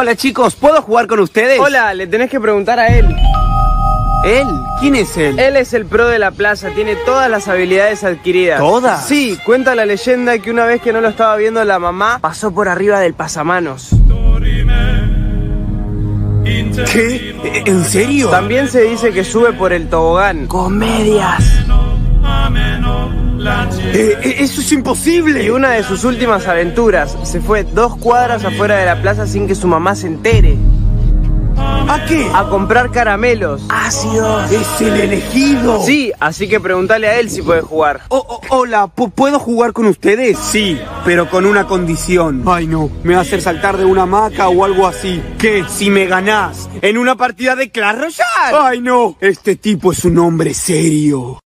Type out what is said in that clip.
Hola chicos, ¿puedo jugar con ustedes? Hola, le tenés que preguntar a él. ¿Él? ¿Quién es él? Él es el pro de la plaza, tiene todas las habilidades adquiridas. ¿Todas? Sí, cuenta la leyenda que una vez que no lo estaba viendo la mamá, pasó por arriba del pasamanos. ¿Qué? ¿En serio? También se dice que sube por el tobogán. Comedias. Eh, eh, eso es imposible. Y una de sus últimas aventuras, se fue dos cuadras afuera de la plaza sin que su mamá se entere. ¿A qué? A comprar caramelos. Ácidos. Es el elegido. Sí, así que pregúntale a él si puede jugar. Oh, oh, hola, ¿puedo jugar con ustedes? Sí, pero con una condición. Ay, no, me va a hacer saltar de una hamaca o algo así. ¿Qué? Si me ganás en una partida de Clash Royale. Ay, no, este tipo es un hombre serio.